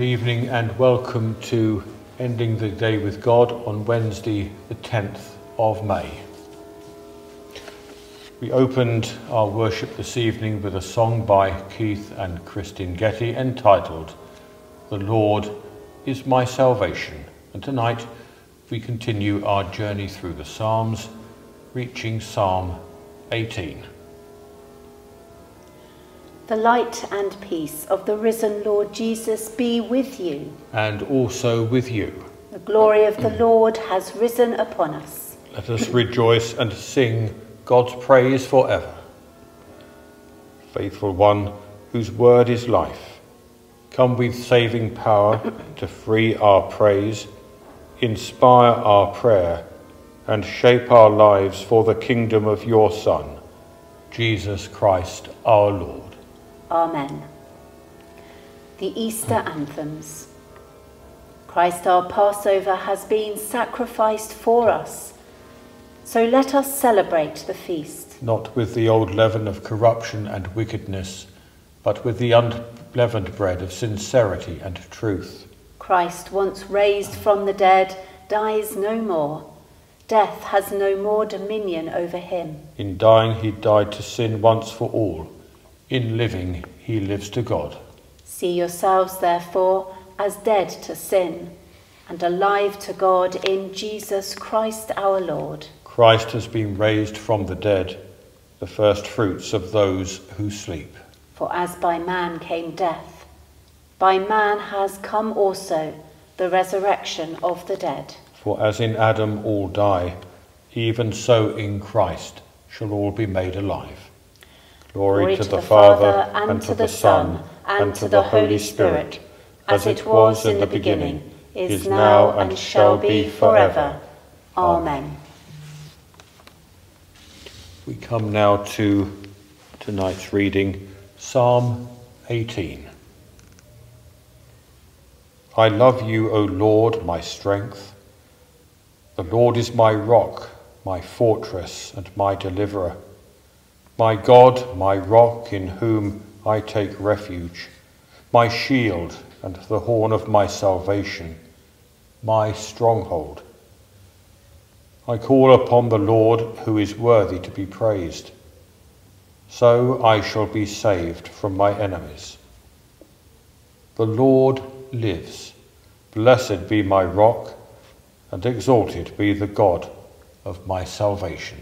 Good evening and welcome to Ending the Day with God on Wednesday, the 10th of May. We opened our worship this evening with a song by Keith and Christine Getty entitled The Lord is My Salvation. And tonight we continue our journey through the Psalms, reaching Psalm 18. The light and peace of the risen Lord Jesus be with you. And also with you. The glory of the Lord has risen upon us. Let us rejoice and sing God's praise forever. Faithful one, whose word is life, come with saving power to free our praise, inspire our prayer, and shape our lives for the kingdom of your Son, Jesus Christ our Lord. Amen. The Easter anthems. Christ our Passover has been sacrificed for us. So let us celebrate the feast. Not with the old leaven of corruption and wickedness, but with the unleavened bread of sincerity and truth. Christ, once raised from the dead, dies no more. Death has no more dominion over him. In dying, he died to sin once for all. In living, he lives to God. See yourselves, therefore, as dead to sin and alive to God in Jesus Christ our Lord. Christ has been raised from the dead, the first fruits of those who sleep. For as by man came death, by man has come also the resurrection of the dead. For as in Adam all die, even so in Christ shall all be made alive. Glory, to, the, Father, and to the Son, and to the Holy Spirit, as it was in the beginning, is now, and shall be forever. Amen. We come now to tonight's reading, Psalm 18. I love you, O Lord, my strength. The Lord is my rock, my fortress, and my deliverer. My God, my rock, in whom I take refuge, my shield and the horn of my salvation, my stronghold. I call upon the Lord who is worthy to be praised. So I shall be saved from my enemies. The Lord lives. Blessed be my rock, and exalted be the God of my salvation.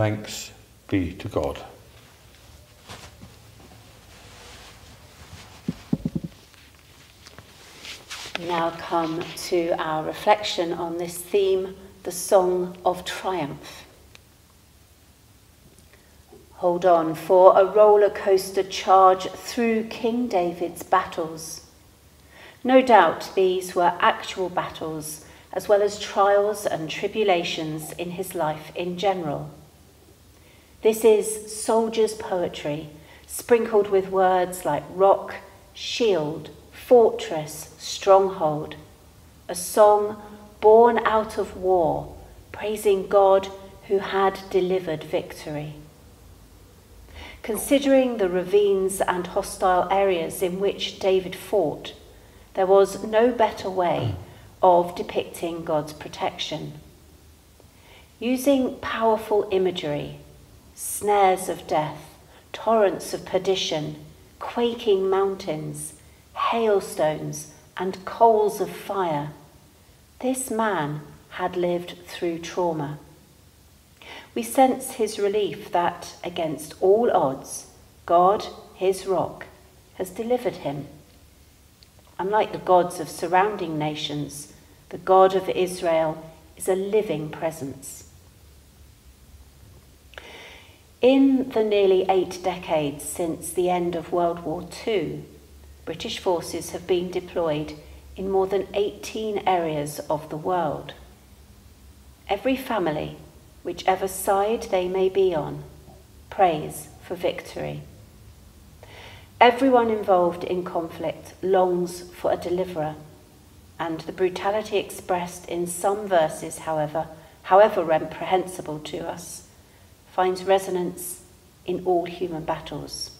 Thanks be to God. Now come to our reflection on this theme, the Song of Triumph. Hold on for a roller coaster charge through King David's battles. No doubt these were actual battles, as well as trials and tribulations in his life in general. This is soldier's poetry, sprinkled with words like rock, shield, fortress, stronghold. A song born out of war, praising God who had delivered victory. Considering the ravines and hostile areas in which David fought, there was no better way of depicting God's protection. Using powerful imagery, snares of death, torrents of perdition, quaking mountains, hailstones, and coals of fire, this man had lived through trauma. We sense his relief that, against all odds, God, his rock, has delivered him. Unlike the gods of surrounding nations, the God of Israel is a living presence. In the nearly eight decades since the end of World War II, British forces have been deployed in more than 18 areas of the world. Every family, whichever side they may be on, prays for victory. Everyone involved in conflict longs for a deliverer, and the brutality expressed in some verses, however, however reprehensible to us, finds resonance in all human battles.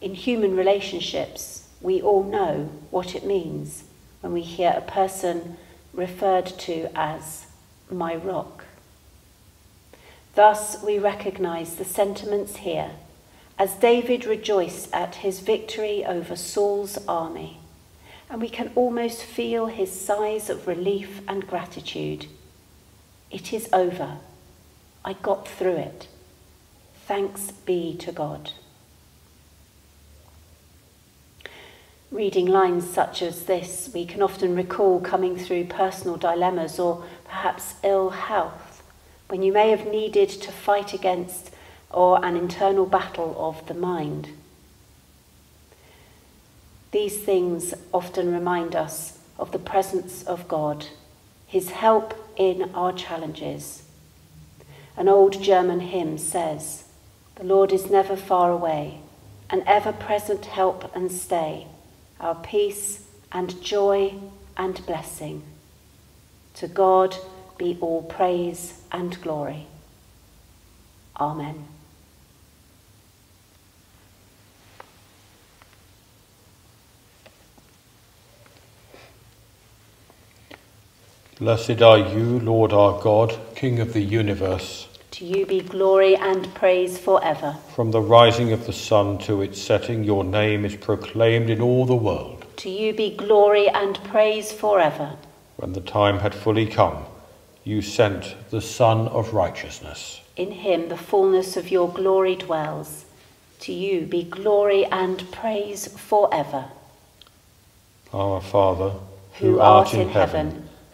In human relationships, we all know what it means when we hear a person referred to as my rock. Thus, we recognize the sentiments here as David rejoiced at his victory over Saul's army, and we can almost feel his sighs of relief and gratitude. It is over. I got through it. Thanks be to God. Reading lines such as this, we can often recall coming through personal dilemmas or perhaps ill health, when you may have needed to fight against or an internal battle of the mind. These things often remind us of the presence of God, His help in our challenges. An old German hymn says, The Lord is never far away, an ever present help and stay, our peace and joy and blessing. To God be all praise and glory. Amen. Blessed are you, Lord our God, King of the universe. To you be glory and praise forever. From the rising of the sun to its setting, your name is proclaimed in all the world. To you be glory and praise forever. When the time had fully come, you sent the Son of Righteousness. In him the fullness of your glory dwells. To you be glory and praise forever. Our Father, Who art in heaven,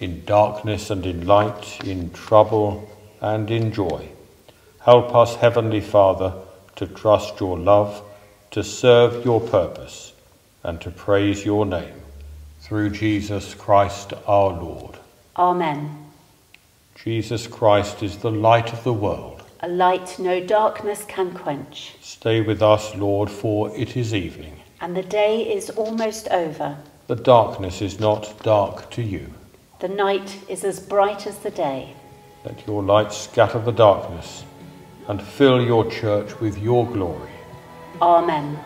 In darkness and in light, in trouble and in joy. Help us, Heavenly Father, to trust your love, to serve your purpose, and to praise your name. Through Jesus Christ our Lord. Amen. Jesus Christ is the light of the world. A light no darkness can quench, Stay with us, Lord, for it is evening. and the day is almost over. The darkness is not dark to you. The night is as bright as the day. Let your light scatter the darkness and fill your church with your glory. Amen.